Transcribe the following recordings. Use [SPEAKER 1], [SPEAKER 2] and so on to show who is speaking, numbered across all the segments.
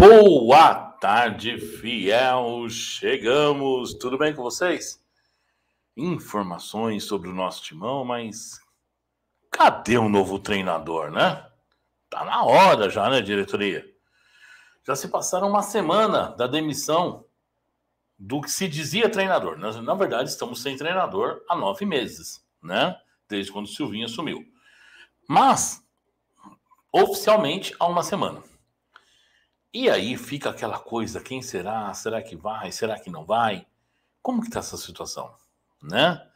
[SPEAKER 1] Boa tarde, fiel. Chegamos. Tudo bem com vocês? Informações sobre o nosso timão, mas cadê o novo treinador, né? Tá na hora já, né, diretoria? Já se passaram uma semana da demissão do que se dizia treinador. Na, na verdade, estamos sem treinador há nove meses, né? Desde quando o Silvinho assumiu. Mas, oficialmente, há uma semana. E aí fica aquela coisa, quem será? Será que vai? Será que não vai? Como que está essa situação, né?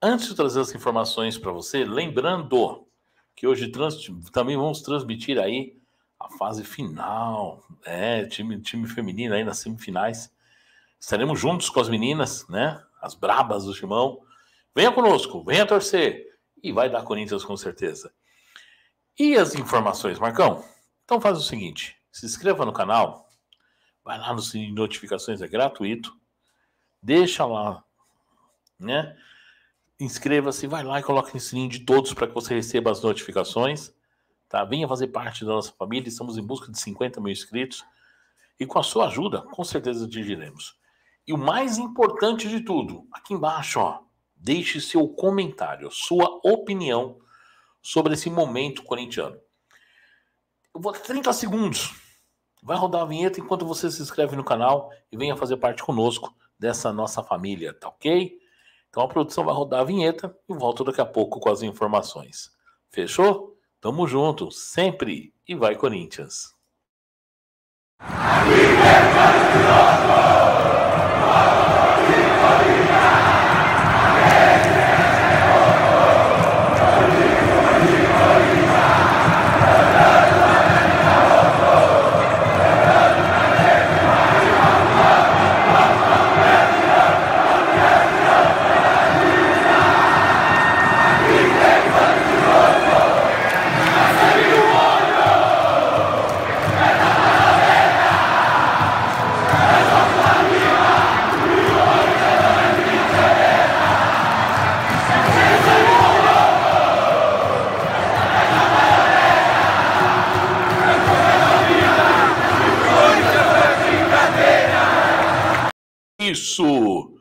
[SPEAKER 1] Antes de trazer as informações para você, lembrando que hoje trans, também vamos transmitir aí a fase final, é, time, time feminino aí nas semifinais. Estaremos juntos com as meninas, né? As brabas do Timão. Venha conosco, venha torcer. E vai dar Corinthians com certeza. E as informações, Marcão? Então faz o seguinte: se inscreva no canal, vai lá no sininho de notificações, é gratuito. Deixa lá, né? Inscreva-se, vai lá e coloque no sininho de todos para que você receba as notificações. Tá? Venha fazer parte da nossa família, estamos em busca de 50 mil inscritos. E com a sua ajuda, com certeza atingiremos. E o mais importante de tudo, aqui embaixo, ó, deixe seu comentário, sua opinião sobre esse momento corintiano. Eu vou ter 30 segundos Vai rodar a vinheta enquanto você se inscreve no canal e venha fazer parte conosco dessa nossa família, tá ok? Então a produção vai rodar a vinheta e volto daqui a pouco com as informações. Fechou? Tamo junto, sempre e vai Corinthians! Isso!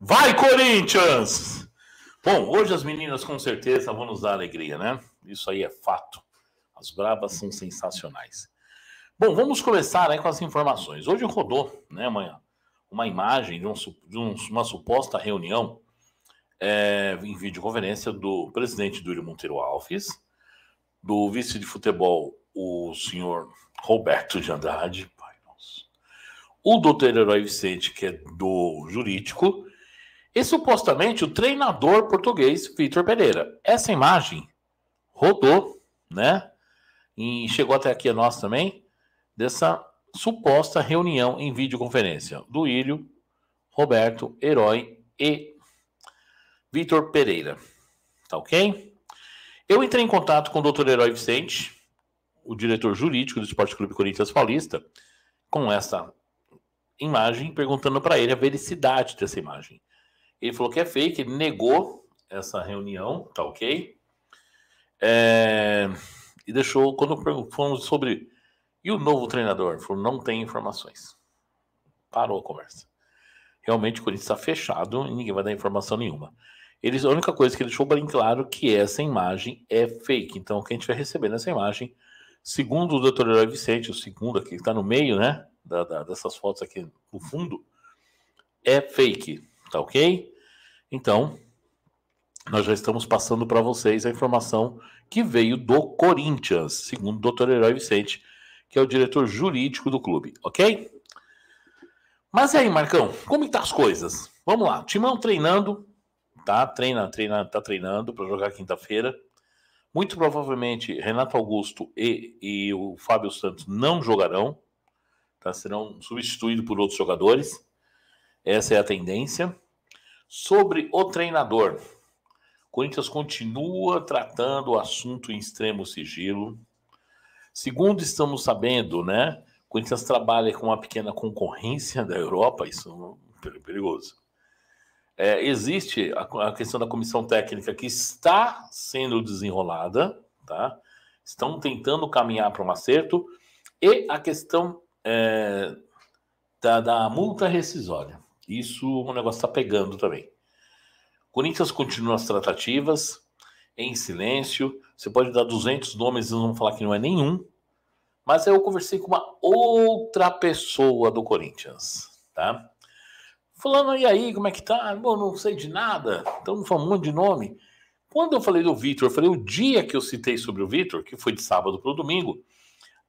[SPEAKER 1] Vai, Corinthians! Bom, hoje as meninas com certeza vão nos dar alegria, né? Isso aí é fato. As bravas são sensacionais. Bom, vamos começar né, com as informações. Hoje rodou, né, amanhã, uma imagem de, um, de um, uma suposta reunião é, em videoconferência do presidente Dúlio Monteiro Alves, do vice de futebol, o senhor Roberto de Andrade, o doutor Herói Vicente, que é do jurídico, e supostamente o treinador português Vitor Pereira. Essa imagem rodou, né? E chegou até aqui a nós também, dessa suposta reunião em videoconferência do Ilho, Roberto, Herói e Vitor Pereira. Tá ok? Eu entrei em contato com o doutor Herói Vicente, o diretor jurídico do Esporte Clube Corinthians Paulista, com essa imagem perguntando para ele a vericidade dessa imagem. Ele falou que é fake, ele negou essa reunião, tá ok? É, e deixou, quando falamos sobre. E o novo treinador? Falou, não tem informações. Parou a conversa. Realmente o Corinthians está fechado e ninguém vai dar informação nenhuma. Ele, a única coisa que ele deixou bem claro que essa imagem é fake. Então, o que a gente vai receber nessa imagem, segundo o doutor Herói Vicente, o segundo aqui que está no meio, né? da, da, dessas fotos aqui no fundo é fake, tá ok? Então, nós já estamos passando para vocês a informação que veio do Corinthians, segundo o Dr. Herói Vicente, que é o diretor jurídico do clube, ok? Mas e aí, Marcão, como estão tá as coisas? Vamos lá, Timão treinando, tá? Treina, treina, tá treinando para jogar quinta-feira. Muito provavelmente Renato Augusto e, e o Fábio Santos não jogarão, tá? serão substituídos por outros jogadores. Essa é a tendência. Sobre o treinador, Corinthians continua tratando o assunto em extremo sigilo. Segundo estamos sabendo, né? Corinthians trabalha com uma pequena concorrência da Europa, isso é perigoso. É, existe a, a, questão da comissão técnica que está sendo desenrolada, tá? Estão tentando caminhar para um acerto, e a questão é, da, da multa rescisória. Isso o negócio está pegando também. Corinthians continua as tratativas em silêncio. Você pode dar 200 nomes, eles vão falar que não é nenhum. Mas eu conversei com uma outra pessoa do Corinthians, tá? Falando, e aí, como é que tá? Bom, não sei de nada. Então, falando um monte de nome. Quando eu falei do Vitor, eu falei o dia que eu citei sobre o Vitor, que foi de sábado para o domingo,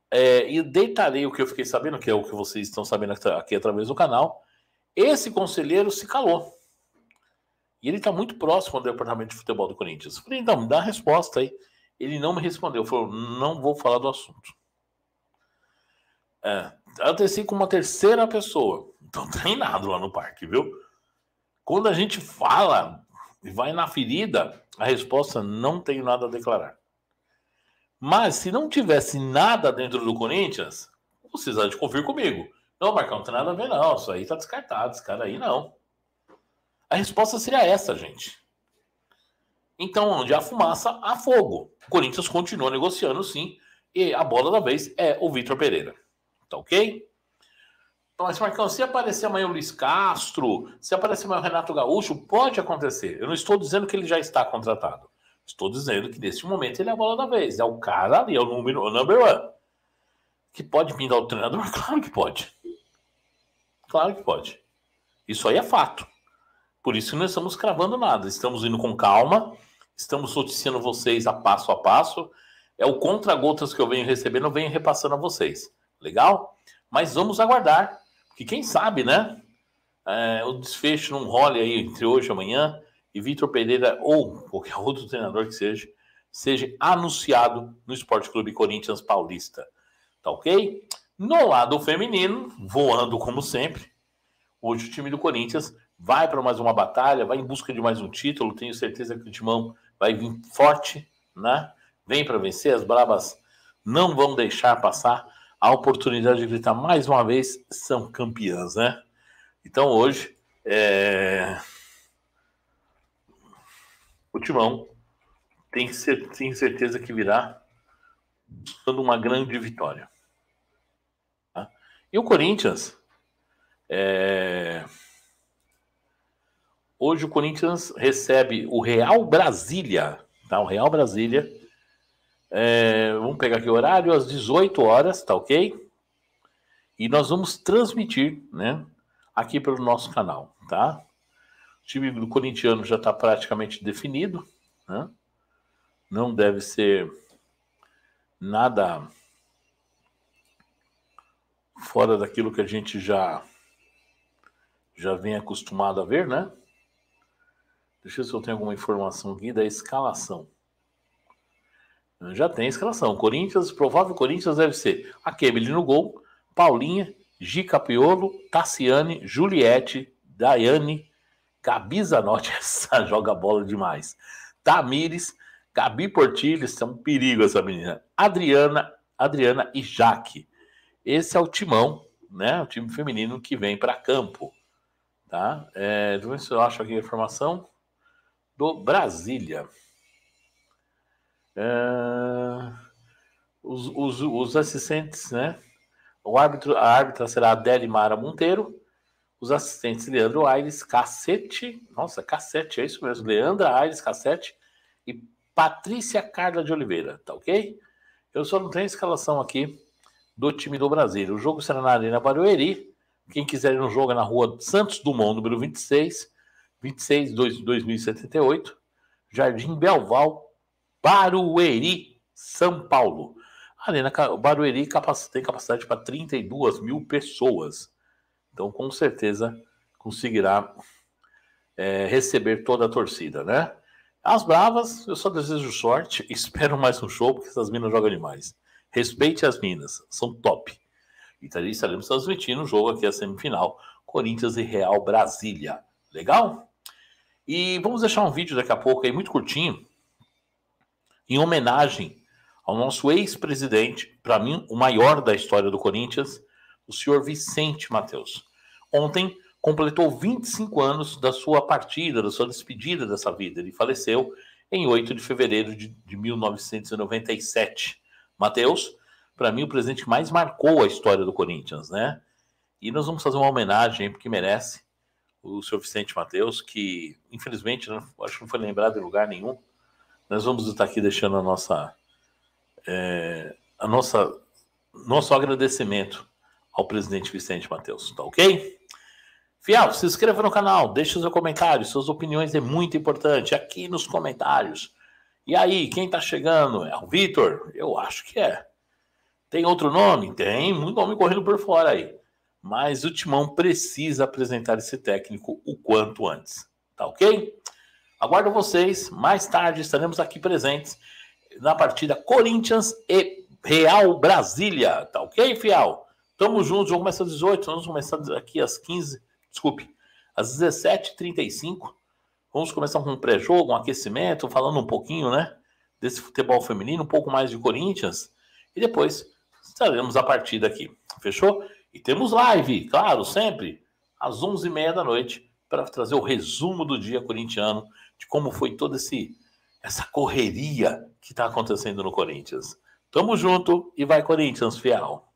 [SPEAKER 1] é, e detalhei o que eu fiquei sabendo, que é o que vocês estão sabendo aqui através do canal. Esse conselheiro se calou. E ele está muito próximo do departamento de futebol do Corinthians. Eu falei, então, me dá a resposta aí. Ele não me respondeu. Falou, não vou falar do assunto. É, eu desci com uma terceira pessoa. Então, treinado lá no parque, viu? Quando a gente fala e vai na ferida, a resposta não tenho nada a declarar. Mas se não tivesse nada dentro do Corinthians, vocês vão de conferir comigo. Não, Marcão, não tem nada a ver, não. Isso aí tá descartado, esse cara aí não. A resposta seria essa, gente. Então, onde há fumaça, há fogo. O Corinthians continua negociando, sim. E a bola da vez é o Vitor Pereira. Tá ok? Mas, Marcão, se aparecer amanhã o Luiz Castro, se aparecer amanhã o Renato Gaúcho, pode acontecer. Eu não estou dizendo que ele já está contratado. Estou dizendo que neste momento ele é a bola da vez. É o cara ali, é o número, o number one. Que pode pintar o treinador? Claro que pode. Claro que pode. Isso aí é fato. Por isso que não estamos cravando nada. Estamos indo com calma, estamos noticiando vocês a passo a passo. É o contra-gotas que eu venho recebendo, eu venho repassando a vocês. Legal? Mas vamos aguardar, que quem sabe, né? É, o desfecho não role aí entre hoje e amanhã e Vitor Pereira ou qualquer outro treinador que seja, seja anunciado no Esporte Clube Corinthians Paulista. Tá ok? No lado feminino, voando como sempre, hoje o time do Corinthians vai para mais uma batalha, vai em busca de mais um título. Tenho certeza que o Timão vai vir forte, né? Vem para vencer, as Brabas não vão deixar passar a oportunidade de gritar mais uma vez: são campeãs, né? Então hoje, é... o Timão tem, ser, tem certeza que virá dando uma grande vitória. Tá? E o Corinthians, é... hoje o Corinthians recebe o Real Brasília, tá? O Real Brasília é, vamos pegar aqui o horário, às 18 horas, tá ok? E nós vamos transmitir, né? Aqui pelo nosso canal, tá? O time do corintiano já está praticamente definido, né? Não deve ser nada fora daquilo que a gente já já vem acostumado a ver, né? Deixa eu ver se eu tenho alguma informação aqui da escalação. Já tem a escalação. Corinthians, provável Corinthians deve ser a Kemily no gol, Paulinha, Gica Piolo, Tassiane, Juliette, Daiane, Gabi Zanotti, essa joga bola demais. Tamires, Gabi Portilho, isso é um perigo essa menina. Adriana, Adriana e Jaque. Esse é o timão, né? O time feminino que vem para campo. Tá? É, deixa eu ver se eu acho aqui a informação do Brasília. Uh, os, os, os, assistentes, né? O árbitro, a árbitra será Adele Mara Monteiro. Os assistentes Leandro Aires Cacete. Nossa, Cacete, é isso mesmo. Leandra Aires Cacete e Patrícia Carla de Oliveira, tá ok? Eu só não tenho escalação aqui do time do Brasil. O jogo será na Arena Barueri. Quem quiser ir no jogo é na rua Santos Dumont, número 26, 26 2078, Jardim Belval, Barueri, São Paulo. A Arena Barueri tem capacidade para 32 mil pessoas. Então, com certeza, conseguirá é, receber toda a torcida, né? As bravas, eu só desejo sorte. Espero mais um show, porque essas minas jogam demais. Respeite as minas, são top. E estaremos transmitindo o jogo aqui, a semifinal. Corinthians e Real Brasília. Legal? E vamos deixar um vídeo daqui a pouco aí, muito curtinho, em homenagem ao nosso ex-presidente, para mim, o maior da história do Corinthians, o senhor Vicente Mateus. Ontem completou 25 anos da sua partida, da sua despedida dessa vida. Ele faleceu em 8 de fevereiro de, de 1997. Mateus para mim, o presidente que mais marcou a história do Corinthians, né? E nós vamos fazer uma homenagem, porque merece, o senhor Vicente Mateus, que infelizmente né, acho que não foi lembrado em lugar nenhum. Nós vamos estar aqui deixando a nossa, é, a nossa, nosso agradecimento ao presidente Vicente Mateus, tá ok? Fiel, se inscreva no canal, deixe seu comentário, suas opiniões é muito importante aqui nos comentários. E aí, quem tá chegando? É o Vitor? Eu acho que é. Tem outro nome? Tem, muito nome correndo por fora aí mas o Timão precisa apresentar esse técnico o quanto antes. Tá ok? Aguardo vocês. Mais tarde estaremos aqui presentes na partida Corinthians e Real Brasília. Tá ok, Fial? Tamo juntos. Vamos começar às 18. Vamos começar aqui às 15. Desculpe, às 17h35. Vamos começar com um pré-jogo, um aquecimento, falando um pouquinho, né? Desse futebol feminino, um pouco mais de Corinthians. E depois estaremos a partida aqui. Fechou? E temos live, claro, sempre, às 11h30 da noite, para trazer o resumo do dia corintiano, de como foi toda esse, essa correria que está acontecendo no Corinthians. Tamo junto e vai Corinthians, fiel.